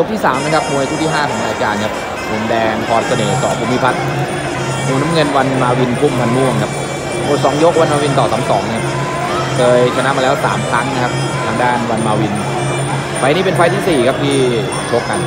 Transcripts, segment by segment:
ยกที่ 3 นะครับ มวยคู่ที่ 5 ของรายการครับมุมแดงพรเสน่ห์ต่อภูมิพัฒน์มุมน้ำเงินวันมาวินพุ่มพันม่วงครับโอ้สองยกวันมาวินต่อสามสองเนี่ยเคยชนะมาแล้ว 3 ครั้งนะครับ ทางด้านวันมาวิน ไฟนี้เป็นไฟที่ 4 ครับที่ชกกัน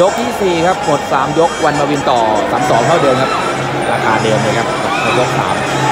ยกที่ 4 ครับหมด 3 ยกวันมาวินต่อ 3 2 เท่าเดิมครับ ราคาเดิมเลยครับยก3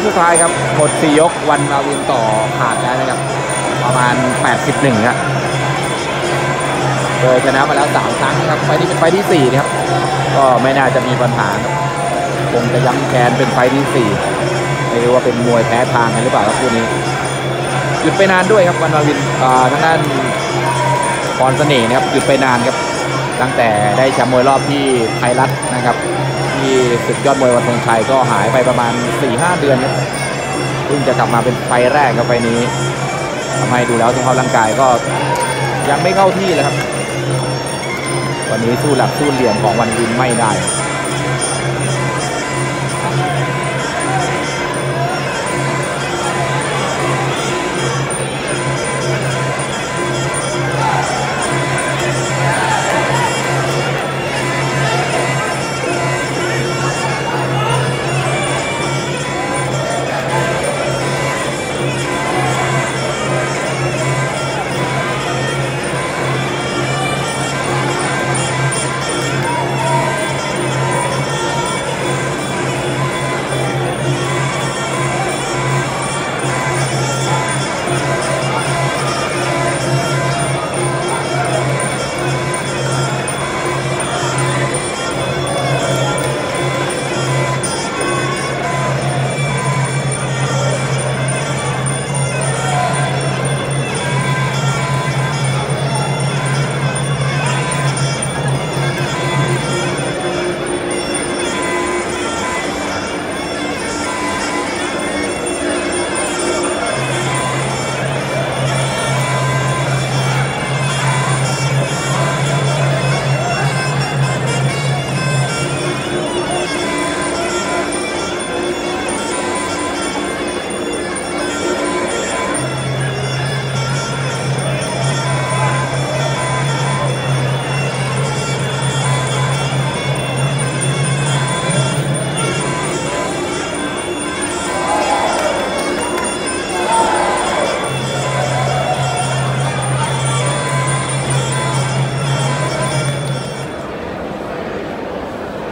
กสุดท้ายครับหมดสี่ยกวันมาวินต่อขาดแล้วนะครับ ประมาณ 81ครับโดยชนะมาแล้ว 3 ครั้งนะครับ ไฟล์นี้เป็นไฟที่ 4 นะครับ ก็ไม่น่าจะมีปัญหาครับคงจะย้ำแค้นเป็นไฟล์ที่ 4 ไม่รู้ว่าเป็นมวยแพ้ทางกันหรือเปล่าครับคู่นี้ หยุดไปนานด้วยครับวันมาวินอ่าทางด้านพรเสน่ห์นะครับหยุดไปนานครับ ตั้งแต่ได้แชมป์มวยรอบที่ไทยรัฐนะครับ ที่ศึกยอดมวยวันธงชัยก็หายไปประมาณ 4-5 เดือนครับเพิ่งจะกลับมาเป็นไฟแรกกับไฟนี้ทำให้ดูแล้วสภาพร่างกายก็ยังไม่เข้าที่เลยครับ วันนี้สู้หลักสู้เหลี่ยมของวันวินไม่ได้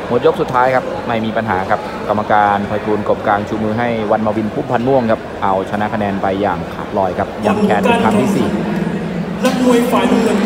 หมดยกสุดท้ายครับไม่มีปัญหาครับกรรมการไพฑูรย์กบกลางชูมือให้วันมาวินพุ่มพันม่วงครับเอาชนะคะแนนไปอย่างขาดลอยครับยังแคนเป็นครั้งที่สี่นักมวยฝ่ายน้ำเงิน